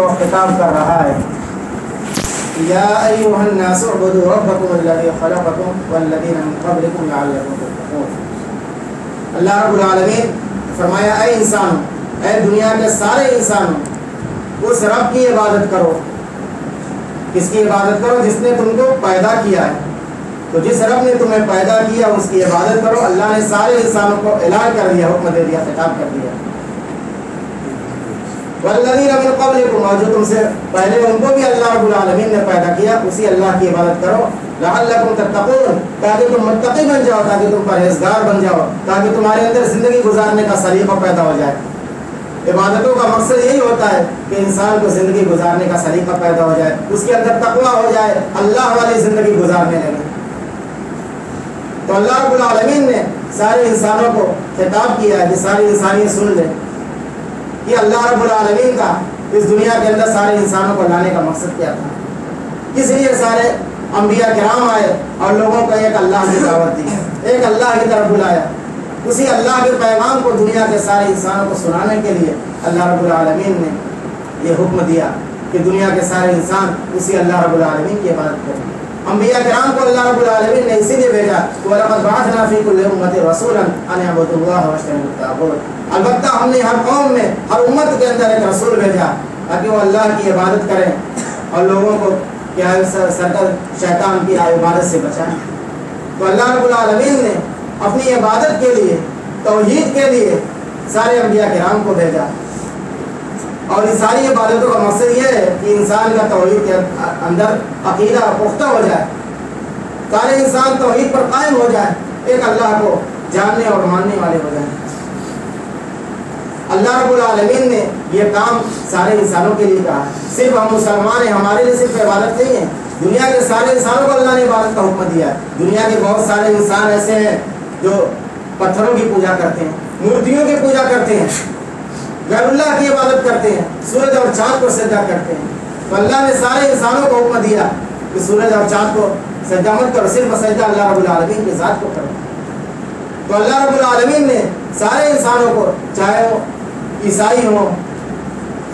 को खिताब कर रहा है इबादत करो किसकी इबादत करो जिसने तुमको पैदा किया है तो जिस रब ने तुम्हें पैदा किया उसकी इबादत करो अल्लाह ने सारे इंसानों को ऐलान कर दिया हुक्म दे दिया खिताब कर दिया वल्लज़ीना मिन क़ब्लिकुम, और जो तुमसे पहले उनको भी अल्लाह रब्बुल आलमीन ने पैदा किया, उसी अल्लाह की इबादत करो। लअल्लकुम तत्तक़ून, ताकि तुम मुत्तकी बन जाओ, ताकि तुम परहेजगार बन जाओ, ताकि तुम्हारे अंदर ज़िंदगी गुजारने का सलीका पैदा हो जाए। इबादतों का मकसद यही होता है कि इंसान को ज़िंदगी गुजारने का सलीका पैदा हो जाए, उसके अंदर तकवा हो जाए, अल्लाह वाली ज़िंदगी गुजारने लगे। तो अल्लाह रब्बुल आलमीन ने सारे इंसानों को खिताब किया है कि सारी इंसानियत सुन ले। कि अल्लाह आलमीन का इस दुनिया के अंदर सारे इंसानों को लाने का मकसद क्या था? इसलिए सारे अम्बिया कराम आए और लोगों को एक अल्लाह की दावत दी। एक अल्लाह की तरफ़ बुलाया। उसी अल्लाह के पैगाम को दुनिया के सारे इंसानों को सुनाने के लिए अल्लाह रब्बुल आलमीन ने यह हुक्म दिया कि दुनिया के सारे इंसान उसी अल्लाह आलमीन की इबादत करें। अम्बिया कराम को अल्लाह रब्बुल आलमीन ने इसीलिए भेजा कि वलक़द बअथना फ़ी कुल्लि उम्मतिन रसूलन अन यअबुदुल्लाह वज्तनिबुत तागूत अलबत्ता हमने हर कौम में हर उम्मत के अंदर एक रसूल भेजा ताकि वो अल्लाह की इबादत करें और लोगों को क्या सरकल शैतान की इबादत से बचाएँ तो अल्लाह रब्बुल आलमीन ने अपनी इबादत के लिए तौहीद के लिए सारे अम्बिया कराम को भेजा और इन सारी इबादतों कि इंसान का तोहहीद के अंदर अकीदा पुख्ता हो जाए। सारे इंसान तोहहीद पर कायम हो जाए, एक अल्लाह को जानने और मानने वाले हो जाए। अल्लाह रब्बुल आलमीन ने ये काम सारे इंसानों के लिए कहा। सिर्फ़ हम मुसलमान हैं, हमारे लिए सिर्फ़ इबादत नहीं है। दुनिया के सारे इंसानों को अल्लाह ने इबादत का हुक्म दिया है। दुनिया के बहुत सारे इंसान ऐसे हैं जो पत्थरों की पूजा करते हैं, मूर्तियों की पूजा करते हैं, गैरुल्लाह की इबादत करते हैं, सूरज और चाँद को सजा करते हैं। तो अल्लाह ने सारे इंसानों को हुक्म दिया कि सूरज और चाँद को सज्जा मत करो, सिर्फ़ सज्जा अल्लाह रब्बुल आलमीन के साथ को करो। तो अल्लाह रब्बुल आलमीन ने सारे इंसानों को, चाहे वो ईसाई हो,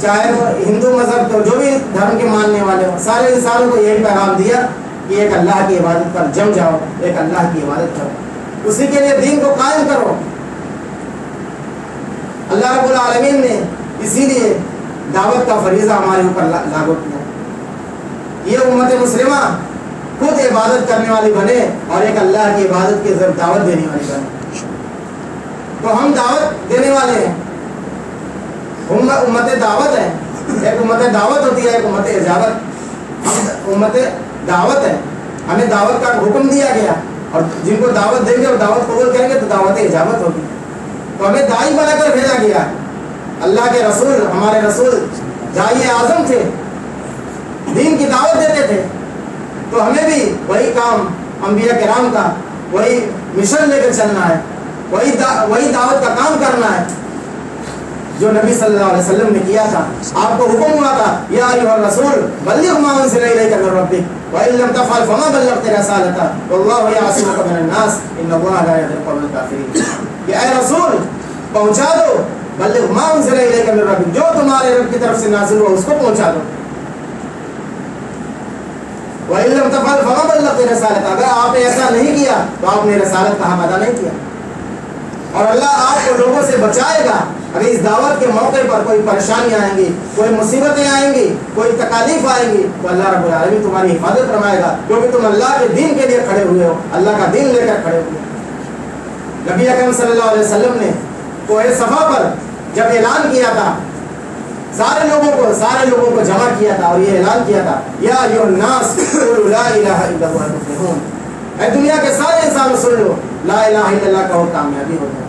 चाहे वो हिंदू मज़हब तो जो भी धर्म के मानने वाले हो, सारे इंसानों को यही पैगाम दिया कि एक अल्लाह की इबादत पर जम जाओ, एक अल्लाह की इबादत करो। उसी के लिए दीन को कायम करो। अल्लाह रब्बुल आलमीन ने इसीलिए दावत का फरीज़ा हमारे ऊपर लागू किया। ये उम्मत मुस्लिमा खुद इबादत करने वाली बने और एक अल्लाह की इबादत की जब दावत देने वाली बने। तो हम दावत देने वाले हैं। उम्मत दावत है। एक उम्मत दावत होती है, एक उम्मत इजाबत हम उम्मत दावत है। हमें दावत का हुक्म दिया गया और जिनको दावत देंगे और दावत कबूल करेंगे तो दावत इजाबत होगी। तो हमें दाई बनाकर भेजा गया। अल्लाह के रसूल हमारे रसूल दाई आज़म थे दीन की दावत देते थे। तो हमें भी वही काम अम्बिया कराम का वही मिशन लेकर चलना है वही दा, वही दावत का काम करना है जो नबी सल्लल्लाहु अलैहि वसल्लम ने किया था। आपको हुक्म हुआ था या अय्युहर रसूल बल्लिग मा उनज़िला इलैका मिन रब्बिक व इन लम तफअल फमा बल्लगत रिसालता। वल्लाहु यासिमुका मिनन नास इन्नल्लाहा ला यहदी कौमल काफिरीन। कि ऐ रसूल पहुँचा दो बल्लिग मा उनज़िला इलैका मिन रब्बिक जो तुम्हारे रब की तरफ़ से नाजिल हुआ, उसको पहुँचा दो। अगर आपने ऐसा नहीं किया तो आपने रसालत का हम अदा नहीं किया। और अल्लाह आपको लोगों से बचाएगा। अगर इस दावत के मौके पर कोई परेशानी आएँगी, कोई मुसीबतें आएँगी, कोई तकालीफ आएँगी तो अल्लाह रब्बुल आलमीन तुम्हारी हिफाजत फरमाएगा। क्योंकि तुम अल्लाह के दिन के लिए खड़े हुए हो। अल्लाह का दिन लेकर खड़े हुए हो। नबी अकरम सल्लल्लाहु ने कोहे सफ़ा पर जब ऐलान किया था, सारे लोगों को, सारे लोगों को जमा किया था और ये ऐलान किया था, या यो नास दुनिया के सारे इंसान सुन लो, ला कहो, कामयाबी हो जाए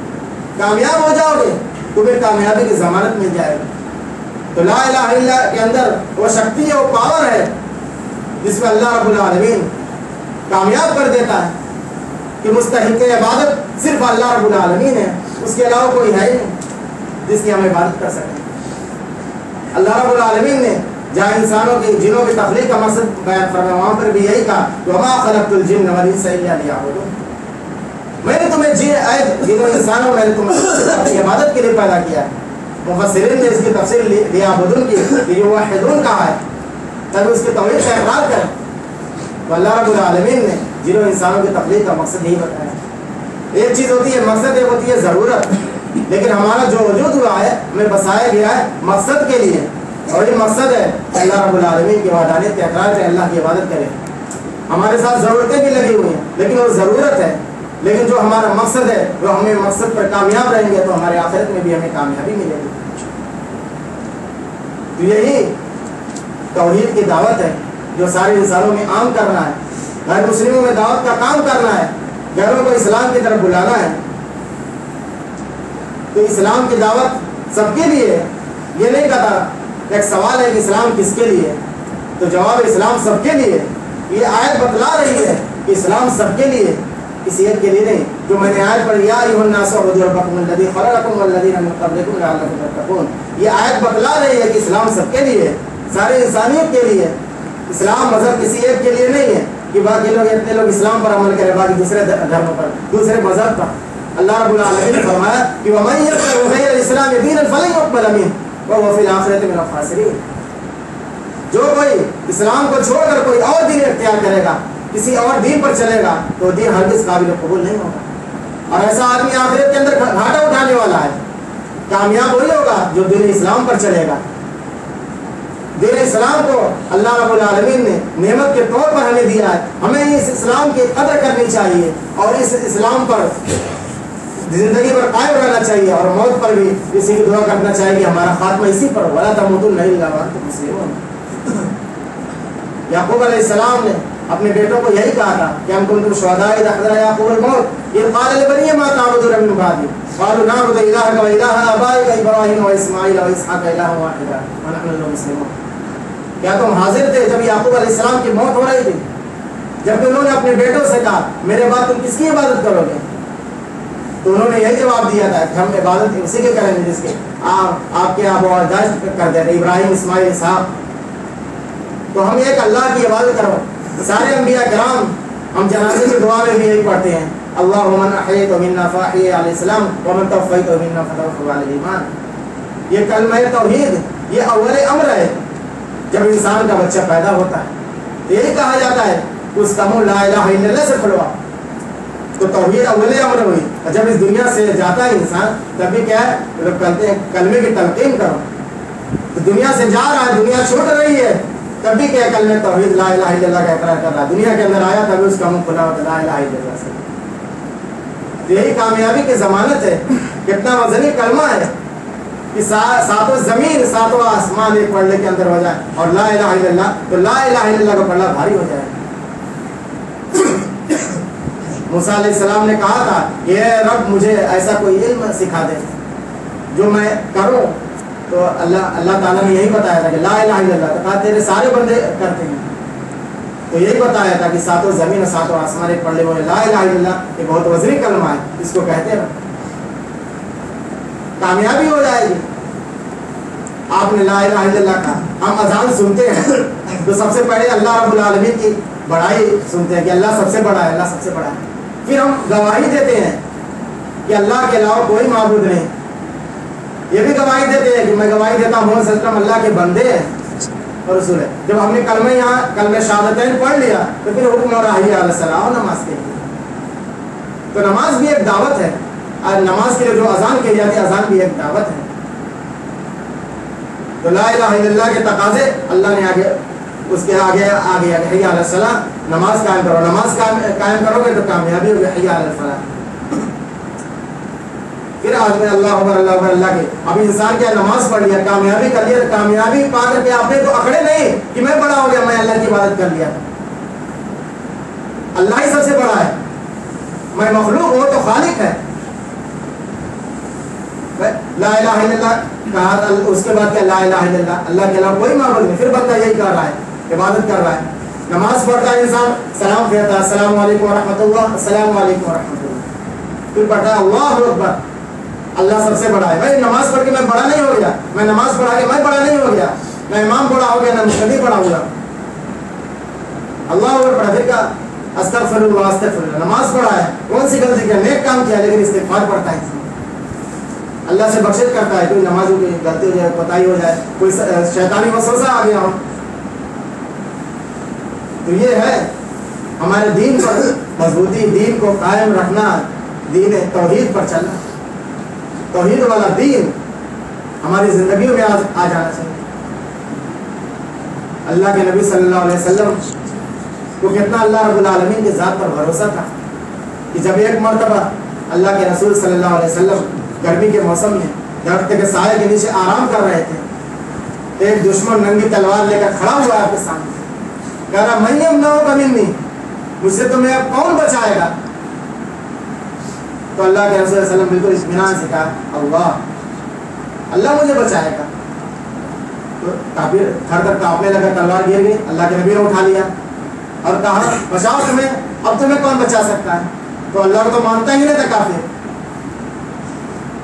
कामयाब हो जाओगे तुम्हें कामयाबी की जमानत मिल जाएगी। तो ला के अंदर वो शक्ति है, वो पावर है, जिसमें अल्लाह रब्बुल आलमीन कामयाब कर देता है। कि मुस्तहिक इबादत सिर्फ़ अल्लाह रब्बुल है, उसके अलावा कोई है ही नहीं। जिसकी हम इबादत कर सकें। अल्लाह रब्बुल आलमीन ने जहाँ इंसानों की, जिनों की तफरीक का मकसद बयान फरमाया वहाँ पर भी यही कहा, वमा खलक़तुल जिन्न वल इंसा इल्ला लियअबुदून मैंने तुम्हें जी, आए जिनों इंसानों मैंने तुम्हें इबादत के लिए पैदा किया है। मुफसरिन ने इसकी तफसीर दिया बुदुन की, कि ये वाहिदुन कहा है? तभी उसकी तोहहीद का इकरार करें। तो अल्लाह रब्बुल आलमीन ने जिन्हों इंसानों की तकलीफ़ का मकसद यही बताया। एक चीज़ होती है, मकसद एक होती है ज़रूरत। लेकिन हमारा जो वजूद हुआ है, हमें बसाया गया है मकसद के लिए। और ये मकसद है, अल्लाह रब्बुल आलमीन की वादानियत के अकरार करें अल्लाह की इबादत करें। हमारे साथ ज़रूरतें भी लगी हुई हैं, लेकिन वो ज़रूरत है। लेकिन जो हमारा मकसद है, वो हमें मकसद पर कामयाब रहेंगे तो हमारे आखिरत में भी हमें कामयाबी मिलेगी। तो यही तोहहीद की दावत है, जो सारे इंसानों में आम करना है। गैर मुस्लिमों में दावत का काम करना है। गैरों को इस्लाम की तरफ़ बुलाना है। तो इस्लाम की दावत सबके लिए है। ये नहीं कहता एक सवाल है कि इस्लाम किसके लिए तो जवाब इस्लाम सबके लिए ये आयत बतला रही है कि इस्लाम सबके लिए किसी एक के लिए नहीं। जो मैंने आयत पढ़ी या आयत बतला रही है कि इस्लाम सबके लिए सारे इंसानियत के लिए इस्लाम मज़हब किसी एक के लिए नहीं है कि बाकी लोग इतने लोग इस्लाम पर अमल करें, बाकी दूसरे धर्म पर, दूसरे मज़हब पर। अल्लाह रब्बुल आलमीन ने फरमाया कि वमन यबतगि गैर इस्लाम दीनन फलन युक़बल मिन व हुवा फिल आखिरति मिनल खासिरीन जो कोई इस्लाम को छोड़कर कोई और दीन इख्तियार करेगा, किसी और दीन पर चलेगा तो दीन हरगिज काबिल कबूल नहीं होगा। और ऐसा आदमी आखिरत के अंदर घाटा उठाने वाला है, कामयाब वही होगा जो दीन इस्लाम पर चलेगा। दीन इस्लाम को अल्लाह रब्बुल आलमीन ने नेमत के तौर पर हमें दिया है। हमें इस इस्लाम की कदर करनी चाहिए और इस इस्लाम पर ज़िंदगी पर कायम रहना चाहिए और मौत पर भी इसी की दुआ करना चाहिए कि हमारा खात्मा इसी पर वाला तमुतुन नहीं लगा तो याकूब अलैहिस्सलाम ने अपने बेटों को यही कहा था कि हम कुंतुम शुहदाए दखरा याकूब अल-मौत, ये क़ाल लिबनी मा ताबुदु मिन बादी। क़ालू नअबुदु इलाहका व इलाहा आबाइका इब्राहीम व इस्माईल व इसहाक इलाहा वाहिदा। व नहनु लहु मुस्लिमून। क्या तुम हाजिर थे जब याकूब अलैहिस्सलाम की मौत हो रही थी? जबकि उन्होंने अपने बेटों से कहा, मेरे बाद तुम किसकी इबादत करोगे? तो उन्होंने यही जवाब दिया था कि हम इबादत उसी के करेंगे जिसके आ, आपके आप अजाज कर देते इब्राहिम इस्माइल साहब तो हम एक अल्लाह की इबादत करो। सारे अम्बिया कराम हम जनाजे की दुआ में भी यही पढ़ते हैं। अल्लाह मन मिन्ना फ़ाही अलैहिस्सलाम व मन तवफ़ी मिन्ना फ़तवफ़ वाल ईमान। ये कलमा ये है जब इंसान का बच्चा पैदा होता है। तो यही कहा जाता है उसका मुँह ला से खुलवा तो तौहीद अव्वल अम्र हुई और जब इस दुनिया से जाता है इंसान तब भी क्या है? लोग कहते हैं कलमे की तलकीन करो। तो दुनिया से जा रहा है दुनिया छूट रही है तब भी क्या कलमे तौहीद ला इल्लल्लाह का इकरार कर रहा है। दुनिया के अंदर आया तभी उसका मुँह खुला होता ला इल्लल्लाह से। तो यही कामयाबी की जमानत है कितना वजनी कलमा है कि सा, सातों ज़मीन सातों आसमान एक पढ़ने के अंदर हो जाए। और ला इल्लल्लाह तो ला इल्लल्लाह का पढ़ना भारी हो जाए। मूसा ने कहा था, ये रब मुझे ऐसा कोई इल्म सिखा दे, जो मैं करूँ। तो अल्लाह अल्लाह ताला ने यही बताया था कि ला इलाहा तो कहा, तेरे सारे बंदे करते हैं। तो यही बताया था कि सातों ज़मीन और सातों आसमान एक पढ़ने वाले ला इलाहा इल्लल्लाह, ये बहुत वजनी कलमा है इसको कहते हैं कामयाबी हो जाएगी। आपने ला इलाहा इल्लल्लाह कहा। हम अजान सुनते हैं तो सबसे पहले अल्लाह रब्बुल आलमीन की बड़ाई सुनते हैं कि अल्लाह सबसे बड़ा है, अल्लाह सबसे बड़ा है। फिर हम गवाही देते हैं कि अल्लाह के अलावा कोई मबूद नहीं। ये भी गवाही देते हैं कि मैं गवाही देता हूँ, सल्लम अल्लाह के बंदे हैं और रसूल है। जब हमने कलमे यहाँ, कलमे शहादतैन पढ़ लिया तो फिर हुक्म और सलाम नमाज़ के लिए। तो नमाज़ भी एक दावत है। और नमाज़ के लिए जो अजान की जाती अजान भी एक दावत है। तो ला के तकाजे, अल्लाह ने आगे उसके आगे आगे हैया नमाज़ कायम करो, नमाज़ कायम करोगे तो कामयाबी होगी हैया फिर आदमी अल्लाह अल्लाह अल्लाह के अब इंसान क्या नमाज़ पढ़ लिया, कामयाबी कर लिया, कामयाबी पा करके आपने तो अकड़े नहीं कि मैं बड़ा हो गया, मैं अल्लाह की इबादत कर लिया। अल्लाह ही सबसे बड़ा है। मैं मखलूक हूँ तो खालिक है। ला कहा उसके बाद क्या ला अल्लाह के अलावा कोई माबूद नहीं, फिर बंदा यही कर रहा है। इबादत कर रहा है नमाज़ पढ़ता है इंसान, सलाम फेरता है रहमतुल्लाह अस्सलाम वालेकुम रहमतुल्लाह फिर पढ़ता है, अल्लाह अकबर। अल्लाह सबसे बड़ा है। भाई, नमाज़ पढ़ के मैं बड़ा नहीं हो गया। मैं नमाज़ पढ़ा के मैं बड़ा नहीं हो गया। मैं इमाम बड़ा हो गया, ना मुस्लिम बड़ा हुआ। अल्लाह अकबर पढ़ा फिर अस्तगफिरुल्लाह नमाज़ पढ़ा है। कौन सी गलती किया? नेक काम किया, लेकिन इस्तिगफार पढ़ता है अल्लाह से बख्शिश करता है, कोई नमाज़ गलती हो जाए पता ही हो जाए, कोई शैतानी वसवसा आ गया हो। तो ये है हमारे दीन पर मजबूती दीन को कायम रखना दीन तोहीद पर चलना। तोहीद वाला दीन हमारी ज़िंदगी में आ, आ जाना चाहिए। अल्लाह के नबी सल्लल्लाहु अलैहि वसल्लम को कितना अल्लाह रब्बुल आलमीन के ज़ात पर भरोसा था कि जब एक मरतबा अल्लाह के रसूल सल्लल्लाहु अलैहि वसल्लम गर्मी के मौसम में दरख्त के साय के नीचे आराम कर रहे थे एक दुश्मन नंगी तलवार लेकर खड़ा हुआ आपके सामने। कह रहा मैं ना कभी नहीं मुझसे तुम्हें अब कौन बचाएगा? तो अल्लाह के रसूल बिल्कुल इत्मीनान से कहा, अल्लाह अल्लाह मुझे बचाएगा। तो थर कांपने लगा तलवार गिर गई, अल्लाह के नबी ने उठा लिया और कहा, बचाओ तुम्हें, अब तुम्हें कौन बचा सकता है? तो अल्लाह को तो मानता ही नहीं था काफिर।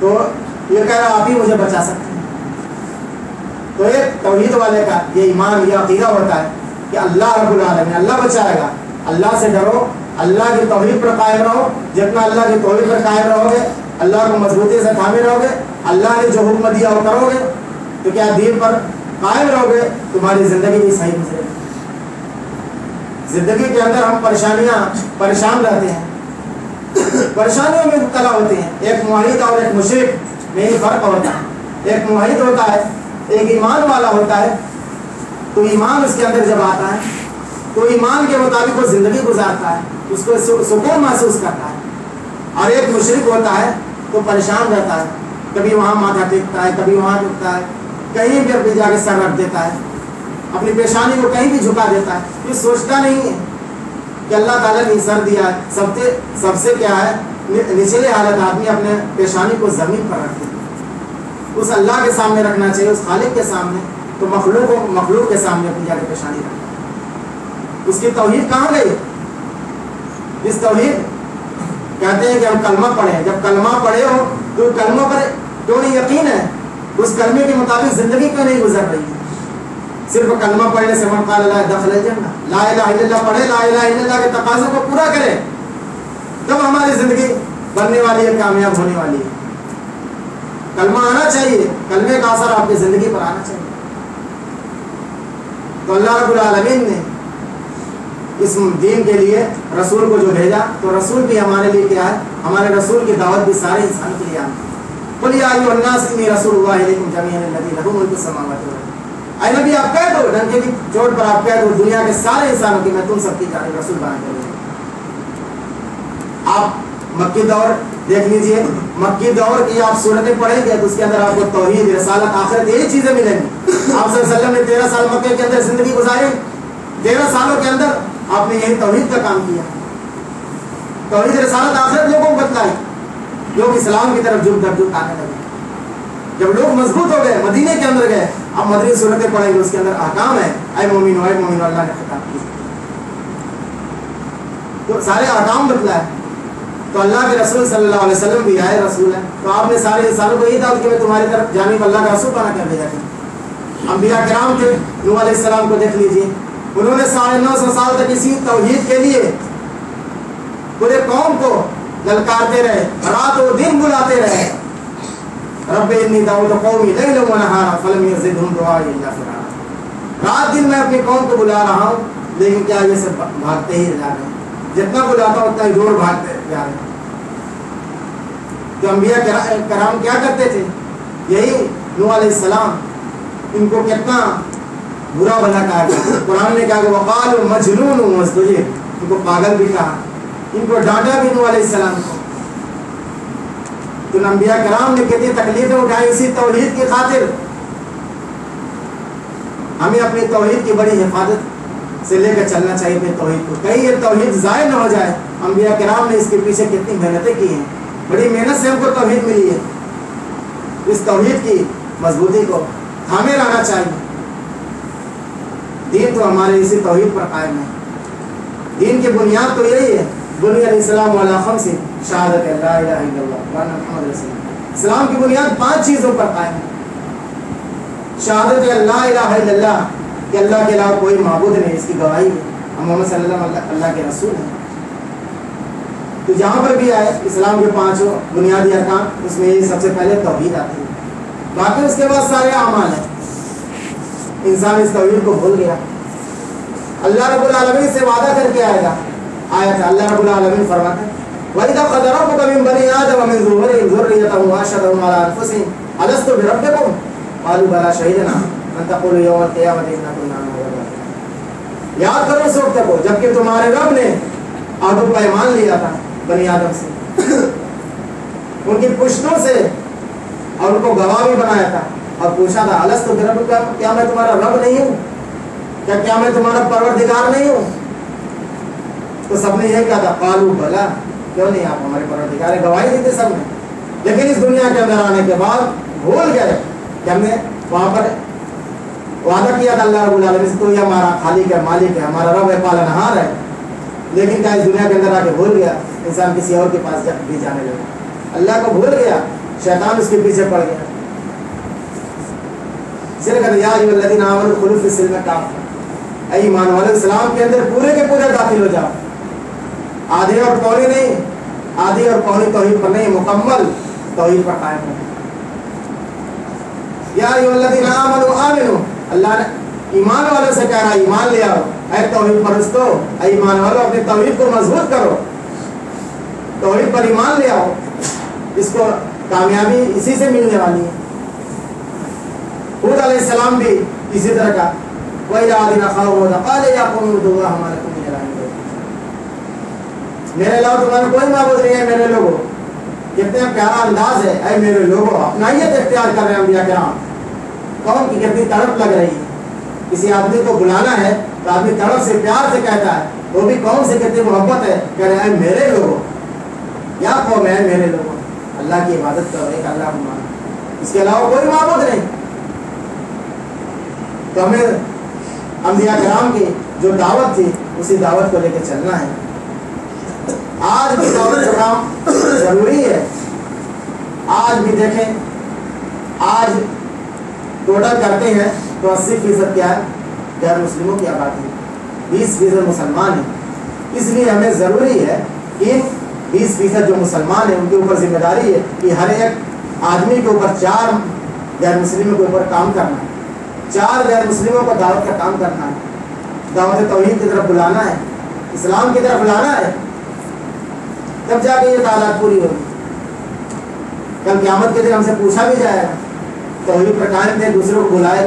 तो ये कह रहा, आप ही मुझे बचा सकते हैं। तो एक तोहीद वाले का ये ईमान, ये अकीदा होता है कि अल्लाह रब्बुल आलमीन, अल्लाह बचाएगा। अल्लाह से डरो, अल्लाह की तोहीद पर कायम रहो। जितना अल्लाह की तोहीद पर कायम रहोगे, अल्लाह को मजबूती से थामे रहोगे, अल्लाह ने जो हुक्म दिया वो करोगे। तो क्या दीन पर कायम रहोगे, तुम्हारी ज़िंदगी भी सही गुजरेगी ज़िंदगी के अंदर हम परेशानियाँ, परेशान रहते हैं। परेशानियों में मुबतला होते हैं। एक मुहिद और एक मुशरक में ही फ़र्क होता है। एक मुहिद होता है, एक ईमान वाला होता है। तो ईमान उसके अंदर जब आता है तो ईमान के मुताबिक वो ज़िंदगी गुजारता है, उसको सुकून महसूस करता है। और एक मुशरक होता है तो परेशान रहता है। कभी वहाँ माथा टेकता है, कभी वहाँ टेकता है, कहीं भी अपनी जाके सर रख देता है। अपनी पेशानी को कहीं भी झुका देता है। ये सोचता नहीं है कि अल्लाह ताला ने सर दिया। है सबसे सबसे क्या है? निचले हालत आदमी अपने पेशानी को ज़मीन पर रख दे उस अल्लाह के सामने रखना चाहिए, उस खालिक के सामने। तो मखलूक मखलूक के सामने अपनी जाके पेशानी रखना उसकी तोहीद कहाँ गई? इस तोहीद कहते हैं कि हम कलमा पढ़े जब कलमा पढ़े हो तो कलमा पर क्यों नहीं यकीन है, उस कलमे के मुताबिक ज़िंदगी क्यों नहीं गुजर रही है? सिर्फ़ कलमा पढ़ने से मन काल दखल जन्ना ला पढ़े, ला इल्लल्लाह के तकाज़ों को पूरा करें। तब हमारी ज़िंदगी बनने वाली है, कामयाब होने वाली है। कलमा आना चाहिए। कलमे का असर आपकी ज़िंदगी पर आना चाहिए। तो अल्लाह रब्बुल आलमीन ने इस दीन के लिए रसूल को जो भेजा तो रसूल भी हमारे लिए क्या है? हमारे रसूल की दावत भी सारे इंसान के लिए नबी, आप कह दो पर आप कह दो, दुनिया के सारे इंसानों की मैं तुम सबकी जानी रसूल बना कर आप मक्की दौर देख लीजिए, मक्की दौर की आप सूरतें पढ़ेंगे तो उसके अंदर आपको तौहीद, रसालत, आखिरत, यही चीज़ें मिलेंगी। आप वसल्लम ने तेरह साल मक्के के अंदर ज़िंदगी गुजारी, तेरह सालों के अंदर आपने यही तौहीद का काम किया। तौहीद, रसालत, आखिरत लोगों को बतलाई। लोग इस्लाम की तरफ़ झुक दर झुक आने लगे। जब लोग मज़बूत हो गए, मदीने के अंदर गए, अब मदनी सूरतें पढ़ेंगे, उसके अंदर अहकाम है। अय मोमिन अय मोमिन अल्लाह ने खिताब किया। तो सारे अहकाम बतलाए। तो अल्लाह के रसूल सल्लल्लाहु अलैहि वसल्लम भी आए रसूल है। तो आपने सारे इंसानों को यही दावत कि, मैं तुम्हारी तरफ़ जाने अल्लाह का रसूल बना कर भेजा था अम्बिया कराम थे, नूह अलैहिस्सलाम को देख लीजिए। उन्होंने साढ़े नौ सौ साल तक इसी तौहीद के लिए पूरे कौम को ललकारते रहे, रात और दिन बुलाते रहे। रब दाऊद कौमी लैल व नहारा, फलम रात दिन मैं अपनी कौम को बुला रहा हूँ, लेकिन क्या ये सब भागते ही जा रहे हैं? जितना बुलाता उतना ही ज़ोर भागते जा रहे तो अम्बिया कराम क्या करते थे? यही नूह सलाम इनको कितना बुरा भला कहा गया कुरान ने कहा कि वकाल मजनून मजदूर इनको पागल भी कहा। इनको डांटा भी नूह सलाम को। तो नम्बिया कराम ने कितनी तकलीफें उठाई इसी तोहीद की खातिर। हमें अपनी तोहहीद की बड़ी हिफाजत से लेकर चलना चाहिए अपनी तोहीद को। कहीं ये तोहीद ज़ाय न हो जाए अम्बिया कराम ने इसके पीछे कितनी मेहनतें की हैं। बड़ी मेहनत से हमको तोहीद मिली है। इस तोहीद की मजबूती को थामे रहना चाहिए। दीन तो हमारे इसी तोहीद पर कायम है। दीन की बुनियाद तो यही है। बुनियाद इस्लाम वाला से शहादत इस्लाम की बुनियाद पाँच चीज़ों पर कायम है। शहादत कि अल्लाह के अलावा कोई माबूद नहीं, इसकी गवाही है। हम मोहम्मद सल्लल्लाहु अल्लाह के रसूल हैं। तो जहाँ पर भी आए, इस्लाम के पाँचों बुनियादी अरकान, उसमें ये सबसे पहले तोहहीद आती है। बाकी उसके बाद सारे अमाल हैं। इंसान इस तोहहीद को भूल गया। अल्लाह रब्बुल आलमीन से वादा करके आएगा। आया था, अल्लाह रब्बुल आलमीन फरमाते वही का खदरों को कभी बनी आदम मिन ज़ुहरिहिम ज़ुर्रियतहुम वअशहदहुम अला अनफुसिहिम अलस्तु बिरब्बिकुम? क़ालू, बला शहीदना। याद करो उस वक्त को जबकि तुम्हारे रब ने आदम का ईमान लिया था, बनी आदम से। उनकी पुश्तों से और उनको गवाह भी बनाया था। और पूछा था अलस तो रब का क्या मैं तुम्हारा रब नहीं हूँ? क्या क्या मैं तुम्हारा परवरदिगार नहीं हूँ? तो सबने यह कहा था कालू भला क्यों नहीं आप हमारे परवरदिगार गवाही दी थी सबने। लेकिन इस दुनिया के अंदर आने के बाद भूल गए कि हमने वहाँ पर वादा किया था अल्लाह रब्बुल आलमीन तो ये हमारा खालिक है, मालिक है, हमारा रब है पालनहार है। लेकिन क्या इस दुनिया के अंदर आके भूल गया? इंसान किसी और के पास भी जाने लगा। अल्लाह को भूल गया, शैतान उसके पीछे पड़ गया। ईमान वाले के अंदर पूरे के पूरे दाखिल हो जाओ। आधे और पौने नहीं, आधी और पौनी तोहीद पर नहीं, मुकम्मल तोहीद पर कायम अल्लाह ने ईमान वालों से कह रहा है ईमान ले आओ। ऐ तौहीद परस्तो ईमान वालों, अपने तौहीद को मज़बूत करो। तौहीद पर ईमान ले आओ। इसको कामयाबी इसी से मिलने वाली है। हूद सलाम भी इसी तरह का वही आदिना खाओ काले या दुआ हमारे को मेरे अलावा तुम्हारा कोई माबूद नहीं है, मेरे लोगों। कितने प्यारा अंदाज है, ऐ मेरे लोगों अपनाइयत इख्तियार कर रहे हैं अम्बिया कराम। कौन की कितनी तड़प लग रही है, किसी आदमी को बुलाना है तो आदमी तड़प से, प्यार से कहता है, वो भी कौन से कितनी मोहब्बत है? कह रहे हैं मेरे लोगों, क्या कौन है मेरे लोगों? अल्लाह की इबादत करो, एक अल्लाह इसके अलावा कोई महबूद नहीं। तो हमें अम्बिया कराम की जो दावत थी, उसी दावत को लेकर चलना है। आज भी दावत का काम ज़रूरी है। आज भी देखें। आज टोटल करते हैं तो अस्सी फ़ीसद क्या है? गैर मुस्लिमों की आबादी। बीस फ़ीसद मुसलमान है। इसलिए हमें ज़रूरी है कि बीस फ़ीसद जो मुसलमान है, उनके ऊपर ज़िम्मेदारी है कि हर एक आदमी के ऊपर चार गैर मुस्लिमों के ऊपर काम करना है। चार गैर मुस्लिमों को दावत का काम करना है। दावत तोहहीद की तरफ़ बुलाना है। इस्लाम की तरफ़ लाना है। तब जाके ये तादाद पूरी होगी। कल क्यामत के दिन हमसे पूछा भी जाएगा। तो वही प्रकार थे, दूसरों को बुलाए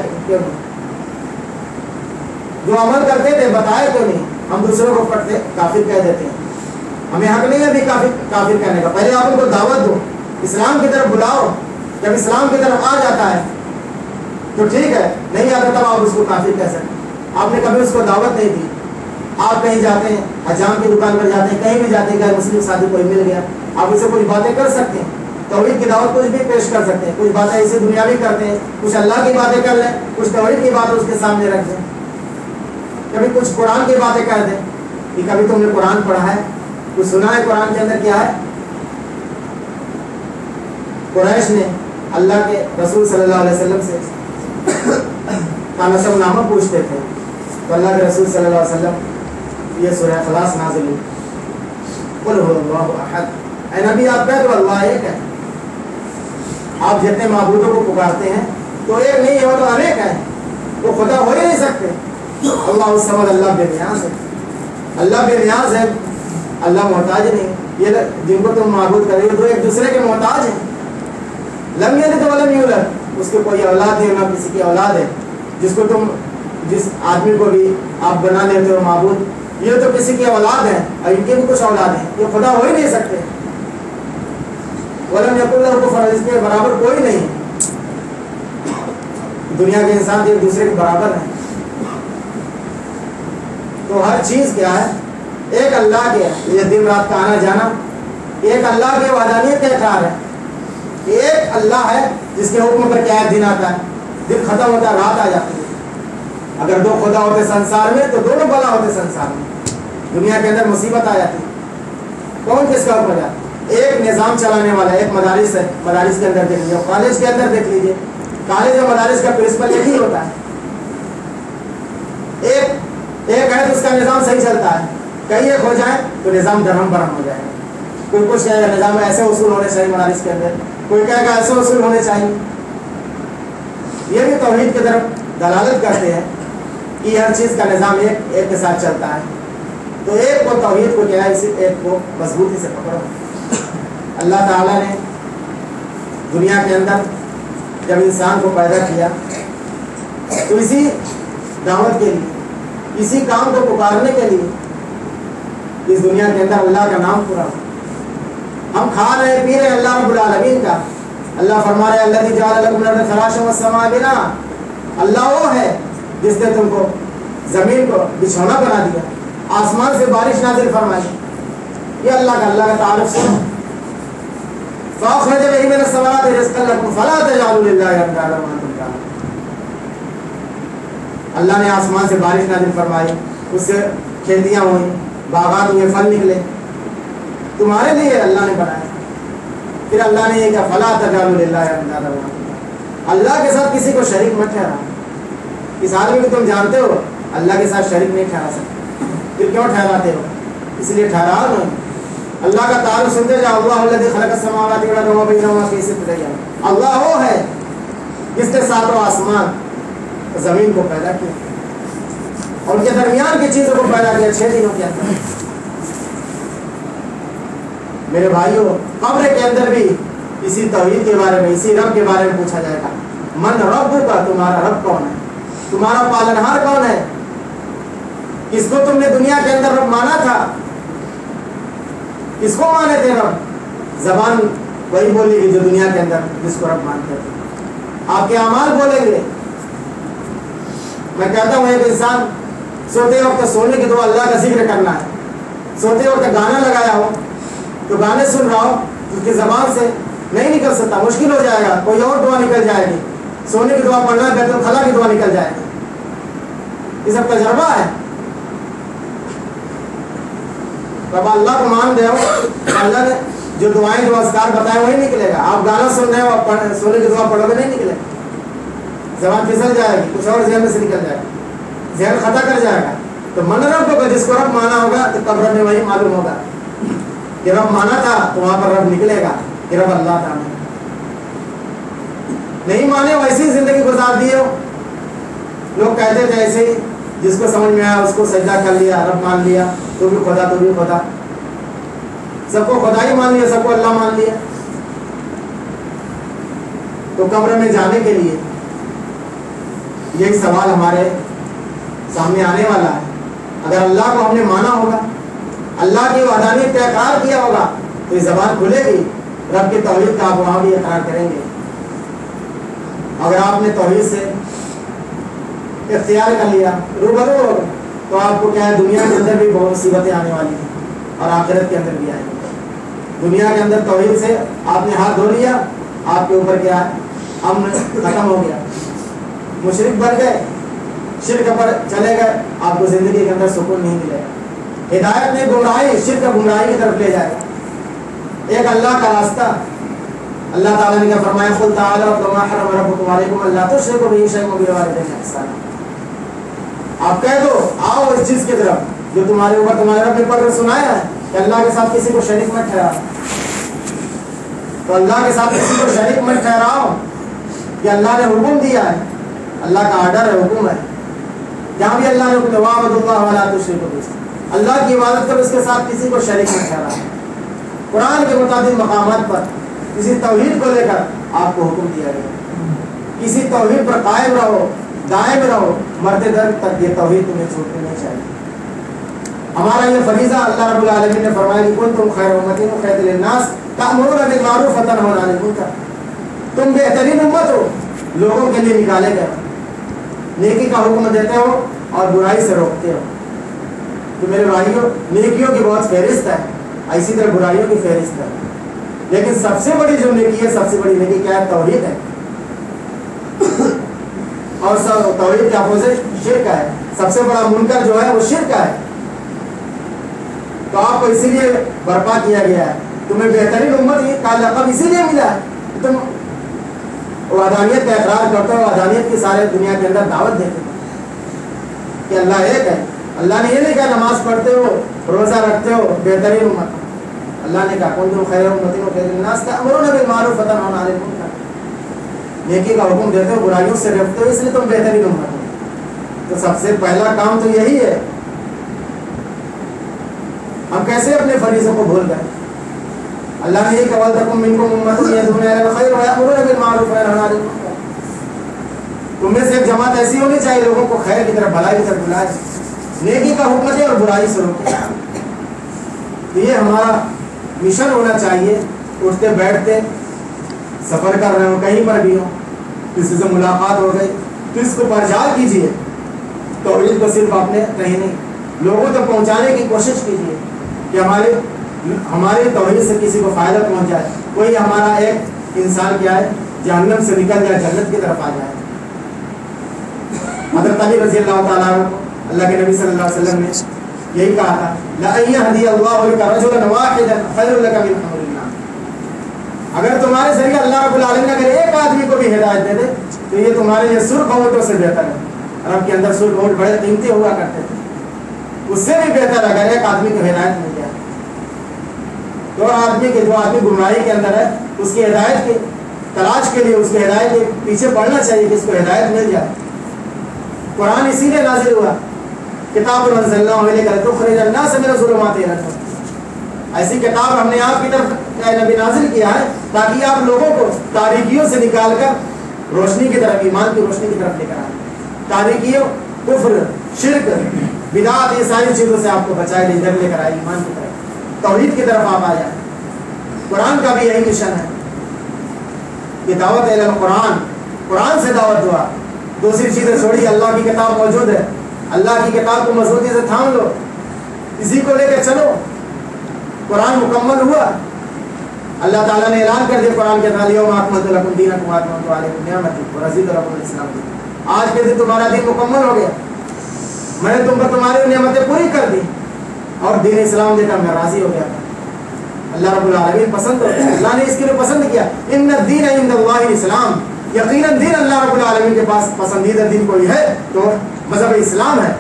जो अमल करते थे, बताए क्यों नहीं। हम दूसरों को पढ़ते, काफिर कह देते हैं। हमें हक नहीं है अभी काफिर काफिर कहने का। पहले आप उनको दावत दो। इस्लाम की तरफ़ बुलाओ। जब इस्लाम की तरफ़ आ जाता है तो ठीक है। नहीं आता तब आप उसको काफिर कह सकते आपने कभी उसको दावत नहीं दी। आप कहीं जाते हैं, हजाम की दुकान पर जाते हैं, कहीं भी जाते हैं गैर मुस्लिम शादी कोई मिल गया, आप उससे कुछ बातें कर सकते हैं। तोहहीद की दावत कुछ भी पेश कर सकते। हैं कुछ बातें ऐसी दुनिया भी करते हैं कुछ अल्लाह की बातें कर लें, कुछ तोहहीद की बातें उसके सामने रख दें। कभी कुछ कुरान की बातें कर दें, कि कभी तुमने कुरान पढ़ा है, कुछ सुना है कुरान के अंदर क्या है? कुरैश ने अल्लाह के रसूल सल्लल्लाहु अलैहि वसल्लम से का नसब नामा पूछते थे। तो अल्लाह के रसूल सल्लल्लाहु अलैहि वसल्लम ये सूरह खलास नाजिल हुई। कुल हुवल्लाहु अहद। नबी, आप कह दो अल्लाह एक है। आप जितने महबूदों को पुकारते हैं तो एक नहीं है वो तो अनेक है। वो खुदा हो ही नहीं सकते। अल्लाह समझ अल्लाह बेनियाज है। अल्लाह बेनियाज है। अल्लाह मोहताज नहीं। ये जिनको तुम महबूद कर रहे हो तो एक दूसरे के मोहताज हैं। लम यलिद तो वलम यूलद। उसके कोई औलाद है ना किसी की औलाद है। जिसको तुम, जिस आदमी को भी आप बना लेते हो महबूद ये तो किसी की औलाद है, और इनके भी कुछ औलाद है। ये खुदा हो ही नहीं सकते। वलम यकुल्लाह इसके बराबर कोई नहीं। दुनिया के इंसान एक दूसरे के बराबर है। तो हर चीज़ क्या है? एक अल्लाह के ये दिन रात का आना जाना। एक अल्लाह के वादानियत का इकरार है। एक अल्लाह है जिसके हुक्म पर क्या दिन आता है? दिन खत्म होता है, रात आ जाती है। अगर दो खुदा होते संसार में तो दोनों बला होते संसार में। दुनिया के अंदर मुसीबत आ जाती है। कौन किसका हुक्म जाता एक निज़ाम चलाने वाला एक मदारिस है, मदारिस के अंदर देख लीजिए, कॉलेज के अंदर देख लीजिए। कॉलेज और मदारिस का प्रिंसिपल एक ही होता है। एक एक है तो उसका निज़ाम सही चलता है। कई एक हो जाए तो निज़ाम धर्म बरम हो जाएगा कोई कुछ कहेगा निज़ाम ऐसे उसूल होने चाहिए मदारिस के अंदर। कोई कहेगा ऐसे उसूल होने चाहिए। ये भी तोहहीद की तरफ़ दलालत करते हैं कि हर चीज़ का निज़ाम एक एक के साथ चलता है। तो एक को तोहहीद को क्या है इसी एक को मजबूती से पकड़ो। अल्लाह ताला ने दुनिया के अंदर जब इंसान को पैदा किया तो इसी दावत के लिए, इसी काम को पुकारने के लिए, इस दुनिया के अंदर अल्लाह का नाम पूरा हम खा रहे, पी रहे अल्लाह रब्बुल आलमीन का। अल्लाह फरमा रहे अल्लाह की जाल लकुम खराश व समा बिना। अल्लाह वो है जिसने तुमको ज़मीन को बिछौना बना दिया। आसमान से बारिश नाजिल फरमाई। ये अल्लाह का अल्लाह का तारुफ सुनो। फ़ाखरज बिही मिन समात रिज़्क़न लकुम फला तजालु लिल्लाहि अंदादा व अंतुम तालमून अल्लाह ने आसमान से बारिश नाजिल फरमाई, उससे खेतियाँ हुई बागात हुए, फल निकले। तुम्हारे लिए अल्लाह ने बनाया। फिर अल्लाह ने ये कहा, फला तजालु अल्लाह के साथ किसी को शरीक मत ठहरा इस आदमी को तुम जानते हो, अल्लाह के साथ शरीक नहीं ठहरा सकते। फिर क्यों ठहराते हो? इसलिए ठहराओ नहीं। अल्लाह का तारुफ सुनते जाओ अल्लाह अल्लाह वो है जिसने सातों आसमान ज़मीन को पैदा किया। और उनके दरमियान की चीज़ों को पैदा किया, छह दिनों के अंदर। मेरे भाइयों, कब्र के अंदर भी इसी तौहीद के बारे में, इसी रब के बारे में पूछा जाएगा। मन रब का, तुम्हारा रब कौन है? तुम्हारा पालनहार कौन है? किसको तुमने दुनिया के अंदर रब माना था। किसको माने थे रब जबान वही बोलेगी जो दुनिया के अंदर जिसको रब मानते थे आपके अमाल बोलेंगे। मैं कहता हूँ, एक इंसान सोते वक्त सोने की दुआ अल्लाह का ज़िक्र करना है। सोते वक्त गाना लगाया हो तो गाने सुन रहा हो तो उसकी जबान से नहीं निकल सकता, मुश्किल हो जाएगा, कोई और दुआ निकल जाएगी। सोने की दुआ पढ़ना तो खला की दुआ निकल जाएगी। ये सब तजर्बा है। तब अल्लाह को मान हो। तो अल्लाह ने जो दुआएँ जो अस्कार बताए वही निकलेगा। आप गाना सुन रहे हो पढ़, सोने की दुआ पढ़ोगे नहीं निकलेगा। जबान फिसल जाएगी कुछ और जहन में से निकल जाएगा। जहन खता कर जाएगा। तो मन रब होगा जिसको रब माना होगा तो कब्र में वही मालूम होगा। कि रब माना था तो वहाँ पर रब निकलेगा कि रब अल्लाह था। नहीं माने वैसी ज़िंदगी गुजार दिए हो। लोग कहते थे ऐसे ही जिसको समझ में आया, उसको सजदा कर लिया, रब मान लिया तो भी खुदा तो भी खुदा। सबको खुदा ही मान लिया, सबको अल्लाह मान लिया। तो कब्र में जाने के लिए यही सवाल हमारे सामने आने वाला है। अगर अल्लाह को हमने माना होगा, अल्लाह की वादानी तयकार किया होगा तो ये जबान खुलेगी। रब की तोहहीद का आप वहाँ भी इकरार करेंगे। अगर आपने तोहहीद से इख्तियार कर लिया। रूबरू हो। तो आपको क्या है, दुनिया के अंदर भी बहुत मुसीबतें आने वाली हैं और आखिरत के अंदर भी आएँगी। दुनिया के अंदर तोहहीद से आपने हाथ धो लिया, आपके ऊपर क्या है, अमन खत्म हो गया। मुशरक बन गए, शिरक पर चले गए, आपको ज़िंदगी के अंदर सुकून नहीं मिलेगा। हिदायत में गुमराही, शिरक गुमराही की तरफ़ ले जाएगा एक अल्लाह का रास्ता। अल्लाह ताला ने क्या फरमाया खुल ताला कमा हरम रब्बुकुम अलैकुम अल्ला तुशरिकु बिही शैअन व वालिदैनि ihsana आप कह दो, आओ इस चीज़ की तरफ़। जो तुम्हारे ऊपर तुम्हारे रब ने सुनाया है, कि अल्लाह के साथ किसी को शरीक मत ठहरा तो अल्लाह के साथ किसी को शरीक मत ठहराओ, कि अल्लाह ने हुक्म दिया है। अल्लाह का आर्डर है, हुक्म है। जहाँ भी अल्लाह ने हुक्म वाबदुल्लाह वाला बिही अल्लाह की इबादत करो उसके साथ किसी को शरीक मत ठहरा कुरान के मुताबिक मकाम पर किसी तौहीद को लेकर आपको हुक्म दिया गया। किसी तौहीद पर कायम रहो, दायम रहो मरते दर तक ये तौहीद तुम्हें छूटनी नहीं चाहिए। हमारा ये फरीजा अल्लाह रब्बुल आलमीन ने फरमाया कि तुम खैर उम्मतिन खैर लिन्नास तअमुरुना बिल मारूफ व तनहौना अनिल मुनकर। तुम बेहतरीन उम्मत हो, लोगों के लिए निकाले गए नेकी का हुक्म देते हो और बुराई से रोकते हो। तो मेरे भाइयों, नेकियों की बहुत फहरिस्त है, इसी तरह बुराइयों की फहरिस्त है। लेकिन सबसे बड़ी जो नेकी है, सबसे बड़ी नेकी क्या है? तौहीद है। और तौहीद के अपोजिट शिरक है। सबसे बड़ा मुनकर जो है, वो शिरक है। तो आपको इसीलिए बर्पा किया गया है। तुम्हें बेहतरीन उम्मत का लकब इसीलिए मिला है तुम वादानियत का इकरार करते हो वादानियत की सारे दुनिया के अंदर दावत देते हो। कि अल्लाह एक है। अल्लाह ने ये नहीं कहा नमाज़ पढ़ते हो, रोज़ा रखते हो, बेहतरीन उम्मत। अल्लाह ने कहा कौन तुम खैर उम्मतिन खैरनास तअमुरुना बिल मारूफ व तनहौना अनिल मुनकर। नेकी का हुक्म देते हो, बुराइयों से रोकते हो, इसलिए तुम बेहतरीन उम्मत हो। तो सबसे पहला काम तो यही है। हम कैसे अपने फरीजों को भूल गए? अल्लाह ने यही कहा तकुम मिनकुम उम्मतुन यदूना इलल खैर व यअमुरुना बिल मारूफ व यनहौना अनिल मुनकर। तुम से एक जमात ऐसी होनी चाहिए, लोगों को खैर की तरफ़, भलाई की तरफ़ बुलाए। नेकी का हुक्म दे और बुराई से रोके तो ये हमारा मिशन होना चाहिए, उठते बैठते सफ़र कर रहे हो, कहीं पर भी हो, किसी से मुलाकात हो गई तो इसको प्रचार कीजिए। तो को सिर्फ़ आपने कहीं नहीं, लोगों तक तो पहुँचाने की कोशिश कीजिए कि हमारे हमारे तोहहीद से किसी को फ़ायदा पहुँच जाए कोई हमारा एक इंसान क्या है, जहन्नम से निकल जाए, जन्नत की तरफ़ आ जाए। हज़रत अली रज़ी अल्लाह अल्लाह के नबी सल्लल्लाहु अलैहि वसल्लम ने यही कहा था अगर तुम्हारे ज़रिए अल्लाह रब्बुल आलमीन अगर एक आदमी को भी हिदायत दे दे तो ये तुम्हारे लिए सुर्ख ऊँटों से बेहतर है। अरब के अंदर सुर्ख ऊँट बड़े कीमती हुआ करते थे उससे भी बेहतर अगर एक आदमी को हिदायत मिल जाए। तो आदमी के जो आदमी गुमराही के अंदर है, उसकी हिदायत की, तलाश के लिए उसकी हिदायत के पीछे पढ़ना चाहिए कि उसको हिदायत मिल जाए। कुरान इसीलिए नाजिल हुआ किताब तो ऐसी किताब हमने आपकी तरफ़ नबी नाजिल किया है, ताकि आप लोगों को तारीखियों से निकाल कर रोशनी की तरफ़, ईमान की रोशनी की तरफ़ लेकर आए। तारीखियों, कुफ्र, शिरक, बिदात, ये सारी चीज़ों से आपको बचाए इधर लेकर आए, ईमान की तरफ़। तौहीद की तरफ़ आप आ जाए कुरान का भी यही मिशन है कि दावत कुरान कुरान से दावत दुआ दूसरी चीज़ें छोड़ी, अल्लाह की किताब मौजूद है। अल्लाह की किताब को मजबूती से थाम लो। इसी को लेकर चलो। कुरान मुकम्मल हुआ। अल्लाह ताला ने ऐलान कर दिया कुरान के अंदर यौम अकमलतु लकुम दीनकुम व अतममतु अलैकुम निअमती व रज़ीतु लकुम इस्लाम। दीन आज के दिन तुम्हारा दिन मुकम्मल हो गया। मैंने तुम पर तुम्हारी नेमतें पूरी कर दी और दीन इस्लाम देकर मैं राज़ी हो गया। अल्लाह रब्बुल आलमीन पसंद हो अल्लाह ने इसके लिए पसंद किया। इन्न दीन इंदल्लाहि इस्लाम। यकीनन दिन अल्लाह रब्बुल आलमीन के पास पसंदीदा दिन कोई है तो मज़हब इस्लाम है।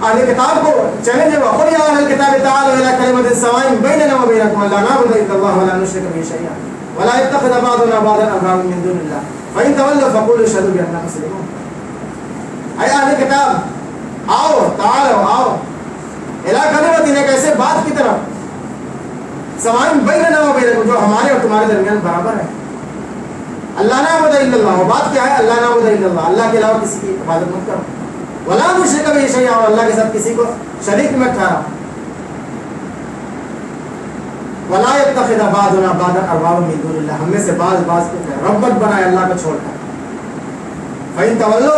अहले किताब को चैलेंज है वक़ुल या अहल किताब तालू इला कलिमतिन सवाइन बैनना व बैनकुम अल्ला नअबुदु इल्लल्लाह व ला नुश्रिका बिही शैय्या व ला यत्तखिज़ बअदुना बअदन अरबाबा मिन दुनिल्लाह। फ इन तवल्लू फक़ूलू अशहदु बिअन्ना मुस्लिमून। ऐ अहले किताब, आओ तालो आओ। इला कलिमतिन एक ऐसे बात की तरफ़ सवाइन बैनना व बैनकुम जो हमारे और तुम्हारे दरमियान बराबर है। अल्लाह नअबुदु इल्लल्लाह, वो बात क्या है? अल्लाह नअबुदु इल्लल्लाह, अल्लाह के अलावा किसी की इबादत मत करो। वला मुश्रिक भी शैया और अल्लाह के साथ किसी को शरीक मत ठहरा वला यत्तखिद बादुना बादन अरबाब मिन दुनिल्लाह। हम में से बाज बाज को रब्बत बनाए अल्लाह को छोड़कर। फइन तवल्लो।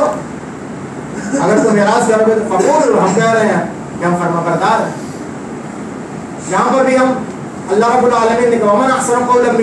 अगर तुम निराश करोगे तो फकूल, हम कह रहे हैं कि हम फर्माबरदार हैं। यहाँ पर भी हम अल्लाह रब्बुल आलमीन ने कहा मन अहसन कौलन